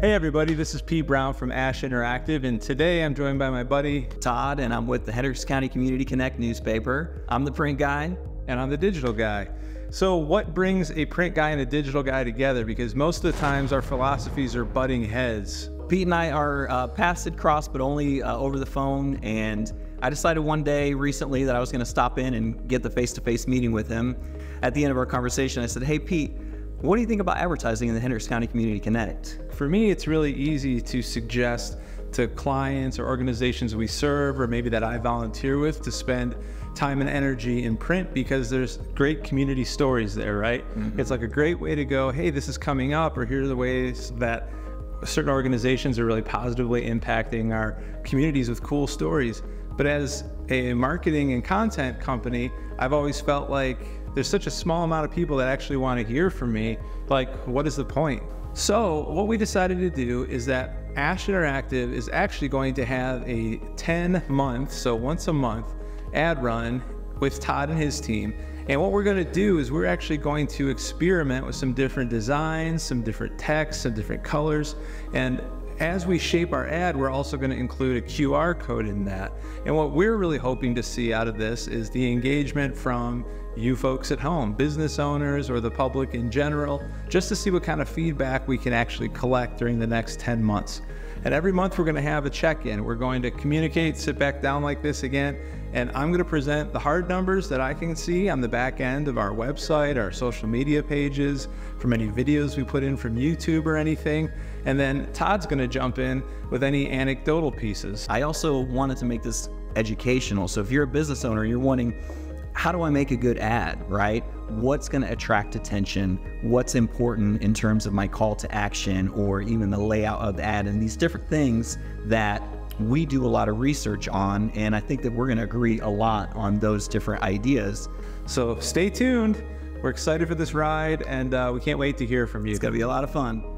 Hey everybody, this is Pete Brown from Ash Interactive, and today I'm joined by my buddy Todd, and I'm with the Hendricks County Community Connect newspaper. I'm the print guy. And I'm the digital guy. So, what brings a print guy and a digital guy together? Because most of the times our philosophies are butting heads. Pete and I are uh, paths had crossed, but only uh, over the phone. And I decided one day recently that I was going to stop in and get the face to face meeting with him. At the end of our conversation, I said, Hey, Pete, what do you think about advertising in the Hendricks County Community Connect? For me, it's really easy to suggest to clients or organizations we serve, or maybe that I volunteer with, to spend time and energy in print because there's great community stories there, right? Mm-hmm. It's like a great way to go, hey, this is coming up, or here are the ways that certain organizations are really positively impacting our communities with cool stories. But as a marketing and content company, I've always felt like there's such a small amount of people that actually want to hear from me. Like, what is the point? So, what we decided to do is that Ash Interactive is actually going to have a 10 month, so once a month, ad run with Todd and his team. And what we're going to do is we're actually going to experiment with some different designs, some different text, some different colors, and as we shape our ad, we're also going to include a QR code in that. And what we're really hoping to see out of this is the engagement from you folks at home, business owners, or the public in general, just to see what kind of feedback we can actually collect during the next 10 months. And every month we're going to have a check in. We're going to communicate, sit back down like this again, and I'm going to present the hard numbers that I can see on the back end of our website, our social media pages, from any videos we put in from YouTube or anything. And then Todd's going to jump in with any anecdotal pieces. I also wanted to make this educational. So if you're a business owner, you're wanting how do I make a good ad, right? What's going to attract attention? What's important in terms of my call to action or even the layout of the ad and these different things that we do a lot of research on. And I think that we're going to agree a lot on those different ideas. So stay tuned. We're excited for this ride and uh, we can't wait to hear from you. It's going to be a lot of fun.